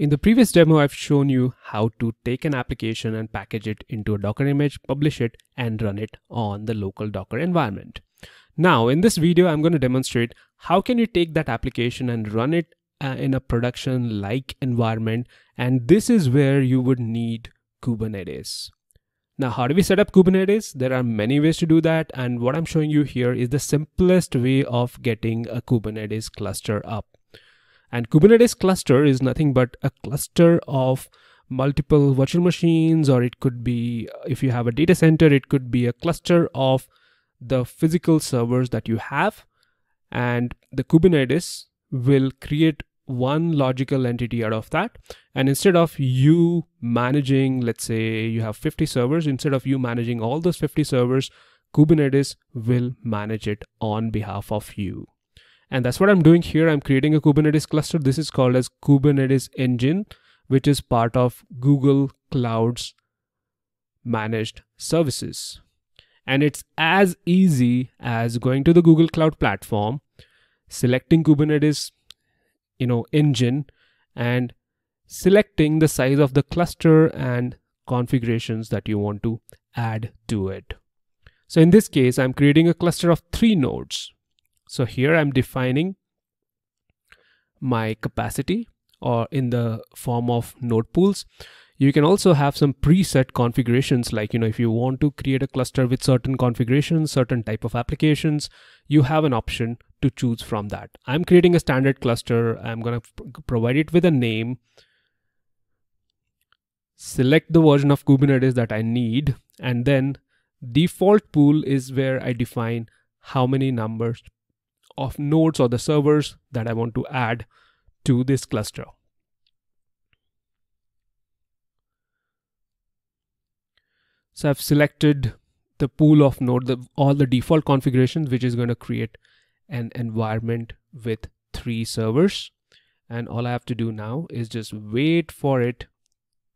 In the previous demo, I've shown you how to take an application and package it into a Docker image, publish it, and run it on the local Docker environment. Now, in this video, I'm going to demonstrate how can you take that application and run it uh, in a production-like environment. And this is where you would need Kubernetes. Now, how do we set up Kubernetes? There are many ways to do that. And what I'm showing you here is the simplest way of getting a Kubernetes cluster up. And Kubernetes cluster is nothing but a cluster of multiple virtual machines, or it could be, if you have a data center, it could be a cluster of the physical servers that you have. And the Kubernetes will create one logical entity out of that. And instead of you managing, let's say you have 50 servers, instead of you managing all those 50 servers, Kubernetes will manage it on behalf of you. And that's what I'm doing here. I'm creating a Kubernetes cluster. This is called as Kubernetes Engine, which is part of Google Cloud's managed services. And it's as easy as going to the Google Cloud platform, selecting Kubernetes, you know, engine and selecting the size of the cluster and configurations that you want to add to it. So in this case, I'm creating a cluster of three nodes. So here I'm defining my capacity or in the form of node pools. You can also have some preset configurations like, you know, if you want to create a cluster with certain configurations, certain type of applications, you have an option to choose from that. I'm creating a standard cluster. I'm going to provide it with a name, select the version of Kubernetes that I need, and then default pool is where I define how many numbers of nodes or the servers that I want to add to this cluster. So I've selected the pool of node, the, all the default configurations, which is going to create an environment with three servers. And all I have to do now is just wait for it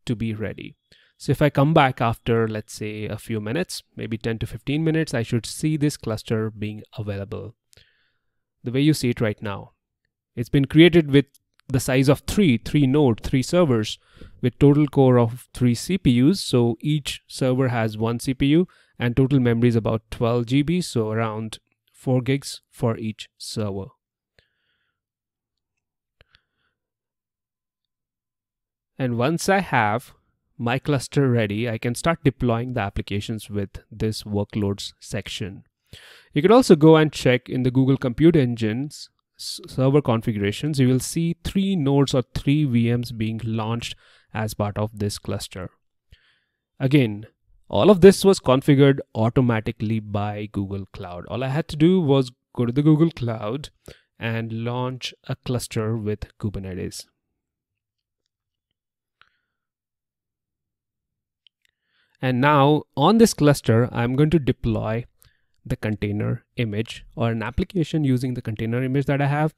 to be ready. So if I come back after, let's say a few minutes, maybe 10 to 15 minutes, I should see this cluster being available the way you see it right now. It's been created with the size of three, three node, three servers with total core of three CPUs. So each server has one CPU and total memory is about 12 GB. So around four gigs for each server. And once I have my cluster ready, I can start deploying the applications with this workloads section. You can also go and check in the Google Compute Engine's server configurations. You will see three nodes or three VMs being launched as part of this cluster. Again, all of this was configured automatically by Google Cloud. All I had to do was go to the Google Cloud and launch a cluster with Kubernetes. And now on this cluster, I'm going to deploy the container image or an application using the container image that I have.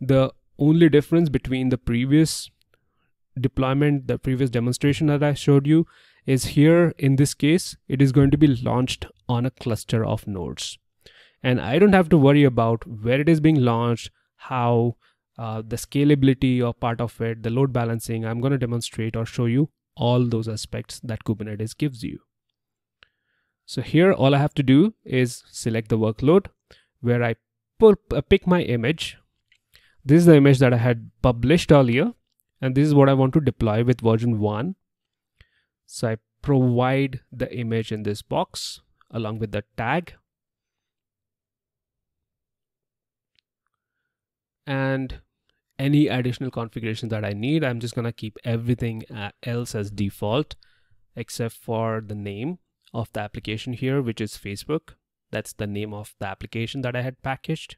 The only difference between the previous deployment, the previous demonstration that I showed you is here in this case, it is going to be launched on a cluster of nodes. And I don't have to worry about where it is being launched, how uh, the scalability or part of it, the load balancing, I'm going to demonstrate or show you all those aspects that Kubernetes gives you. So here all I have to do is select the workload where I pull, uh, pick my image. This is the image that I had published earlier and this is what I want to deploy with version 1. So I provide the image in this box along with the tag. And any additional configuration that I need, I'm just gonna keep everything uh, else as default except for the name of the application here, which is Facebook. That's the name of the application that I had packaged.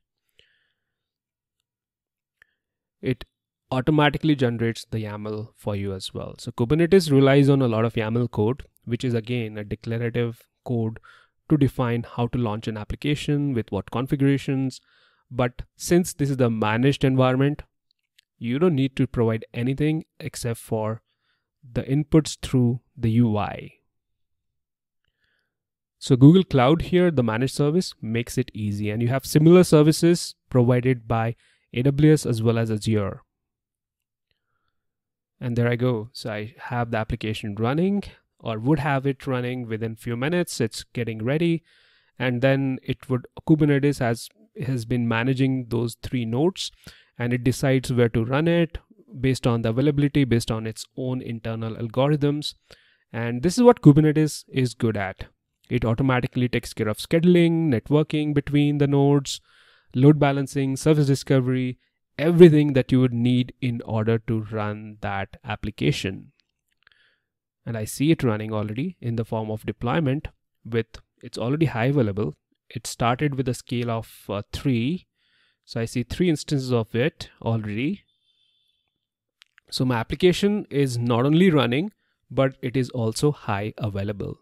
It automatically generates the YAML for you as well. So Kubernetes relies on a lot of YAML code, which is again a declarative code to define how to launch an application with what configurations. But since this is the managed environment, you don't need to provide anything except for the inputs through the UI. So Google Cloud here, the managed service makes it easy and you have similar services provided by AWS as well as Azure. And there I go. So I have the application running or would have it running within few minutes. It's getting ready. And then it would Kubernetes has has been managing those three nodes and it decides where to run it based on the availability, based on its own internal algorithms. And this is what Kubernetes is good at. It automatically takes care of scheduling, networking between the nodes, load balancing, service discovery, everything that you would need in order to run that application. And I see it running already in the form of deployment with it's already high available. It started with a scale of uh, three. So I see three instances of it already. So my application is not only running, but it is also high available.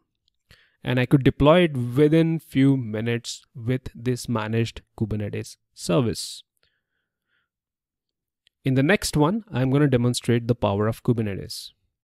And I could deploy it within few minutes with this managed Kubernetes service. In the next one, I'm going to demonstrate the power of Kubernetes.